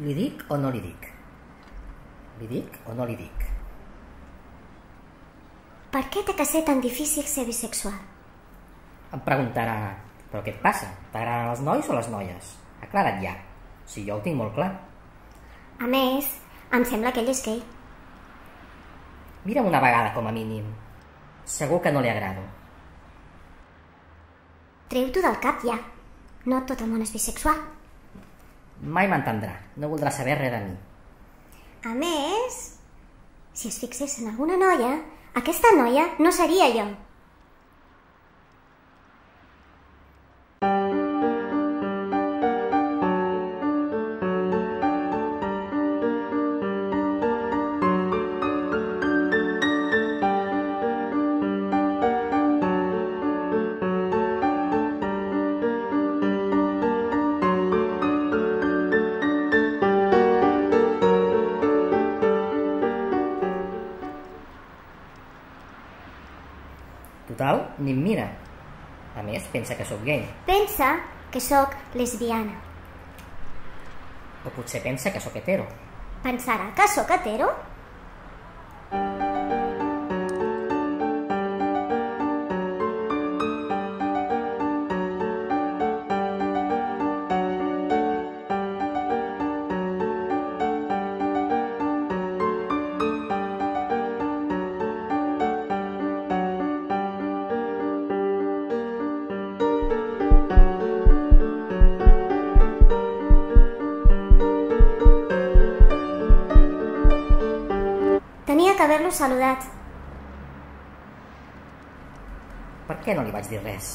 Li dic o no li dic? Li dic o no li dic? Per què té que ser tan difícil ser bisexual? Em preguntarà, però què et passa? T'agraden els nois o les noies? Aclara't ja. Si jo ho tinc molt clar. A més, em sembla que ell és gay. Mira'm una vegada, com a mínim. Segur que no li agrado. Treu-t'ho del cap ja. No tot el món és bisexual. Mai m'entendrà. No voldrà saber res de mi. A més, si es fixés en alguna noia, aquesta noia no seria jo. Total, ni em mira. A més, pensa que sóc gay. Pensa que sóc lesbiana. O potser pensa que sóc hetero. Pensarà que sóc hetero? Tenia que haver-lo saludat. Per què no li vaig dir res?